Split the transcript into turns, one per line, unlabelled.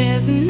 There's